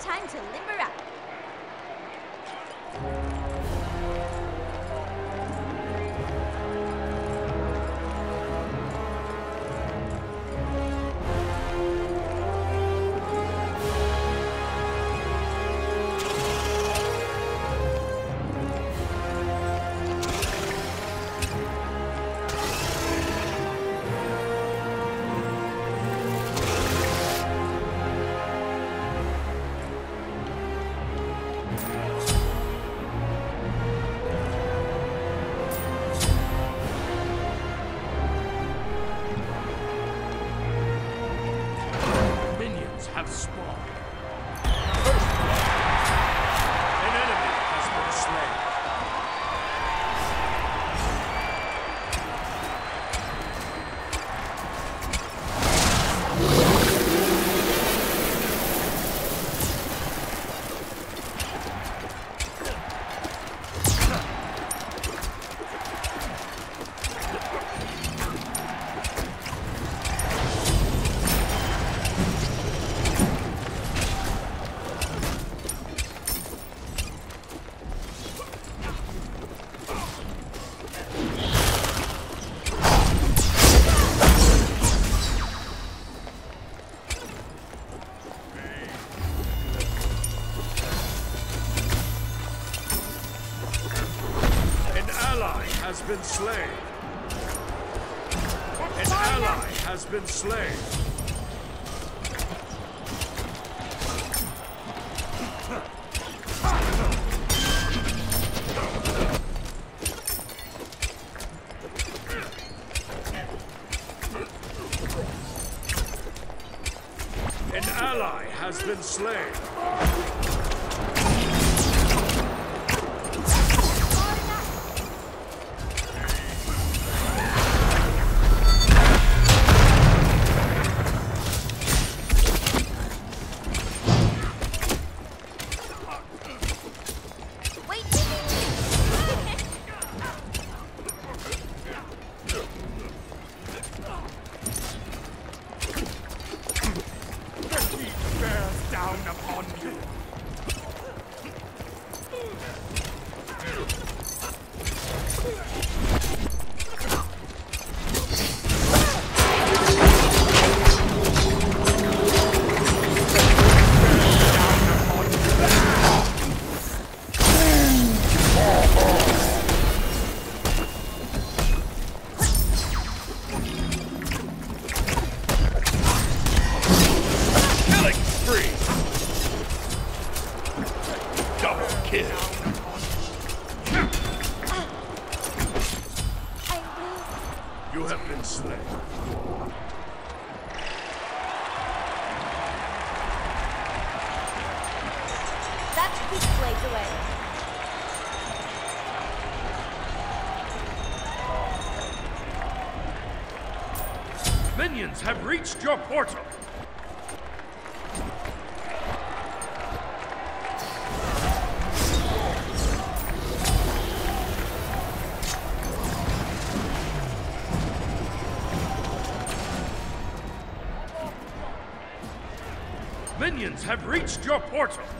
Time to limber up. slain. Guards have reached your portal. Minions have reached your portal!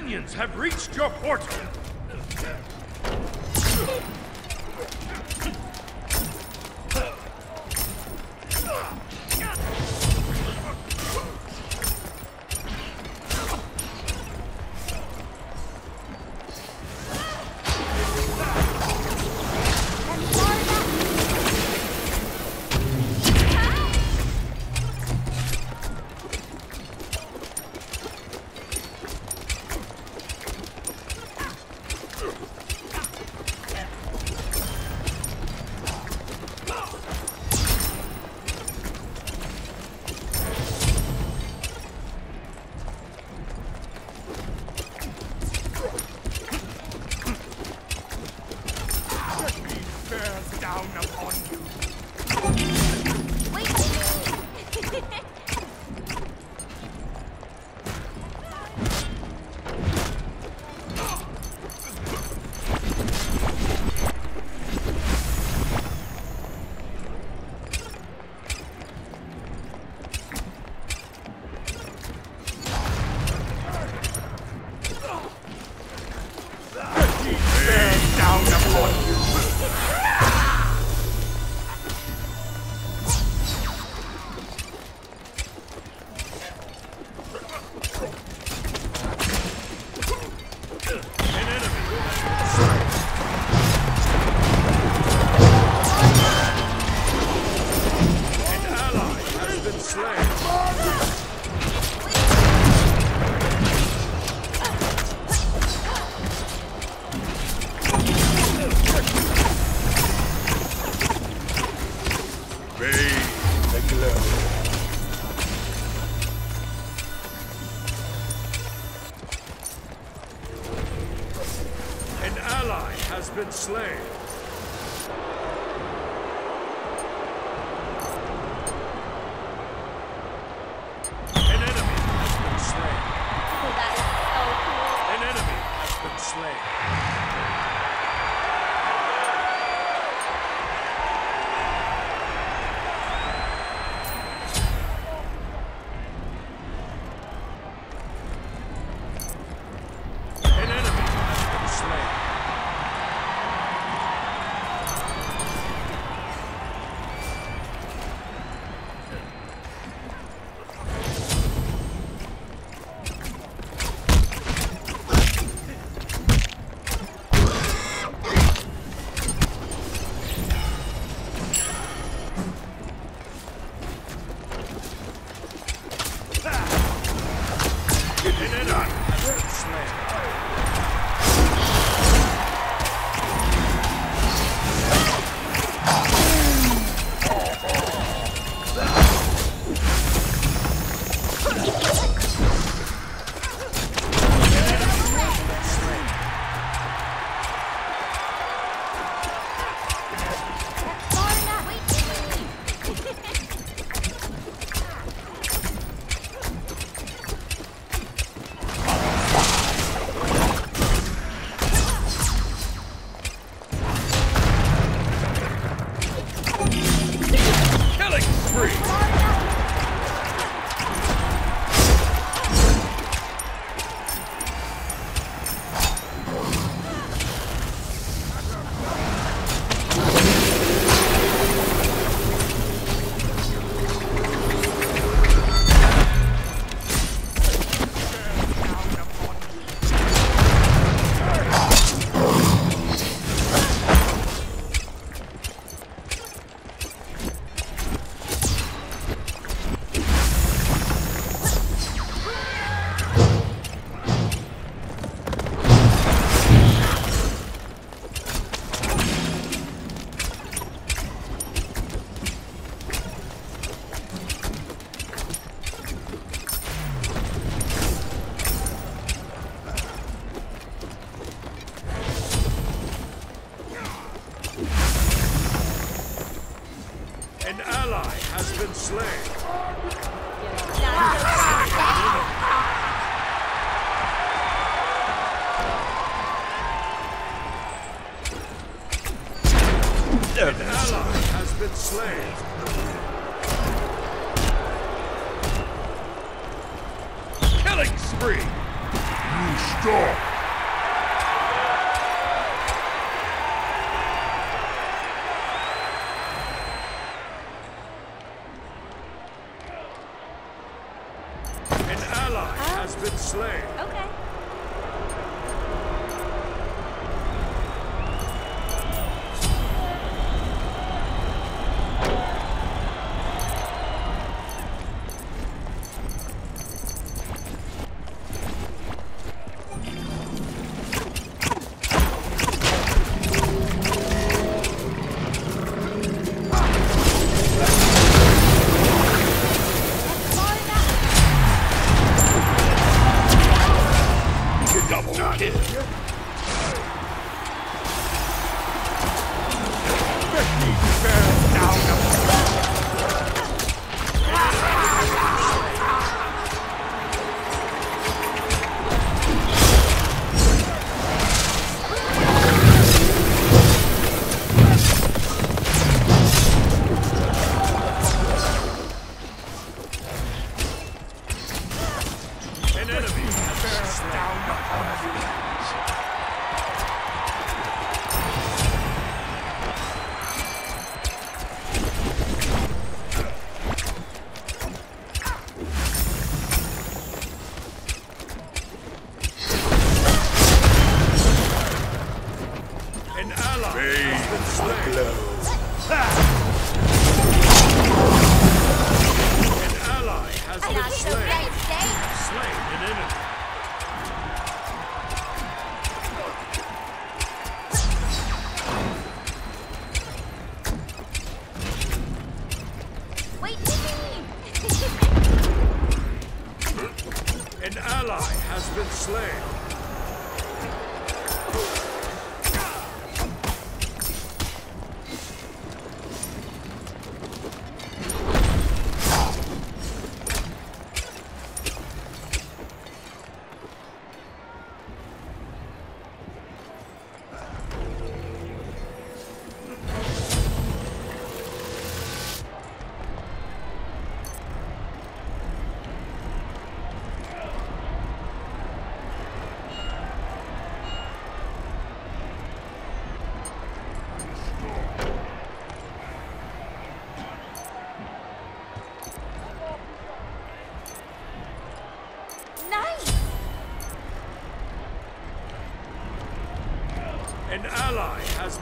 Minions have reached your portal. hurry! You stop!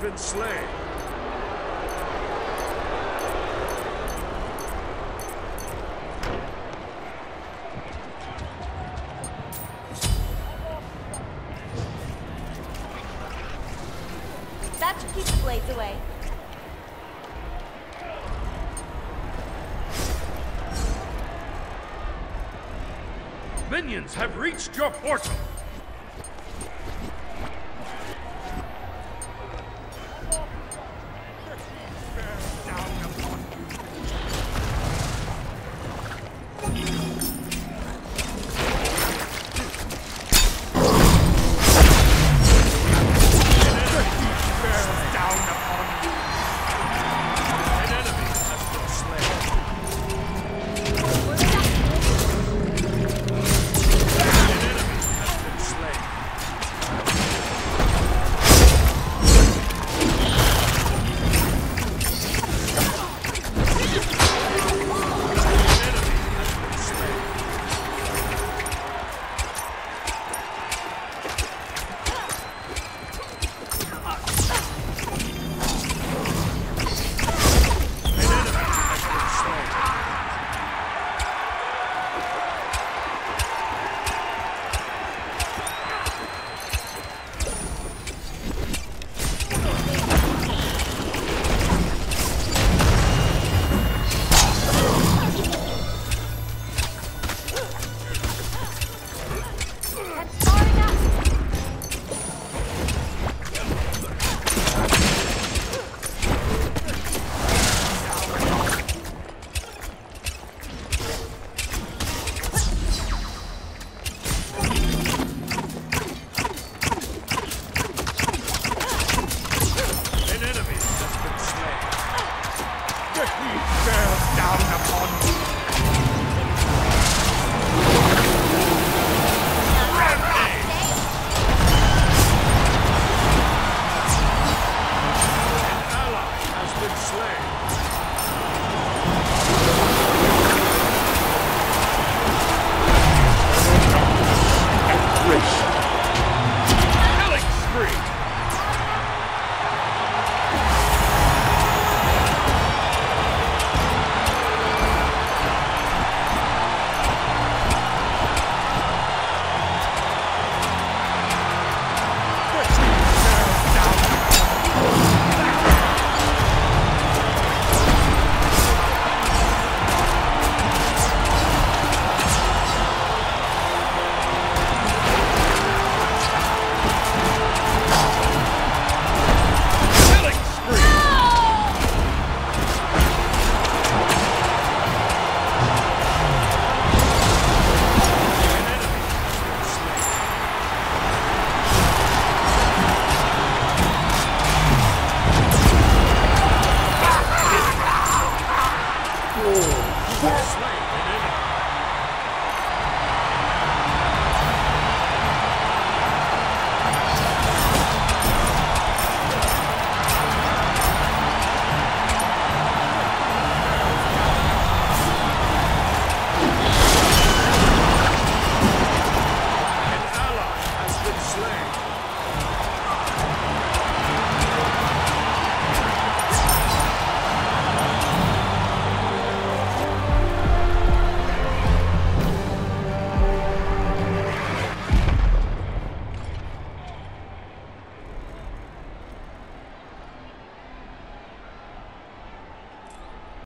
been slain. That should keep the blades away. Minions have reached your portal!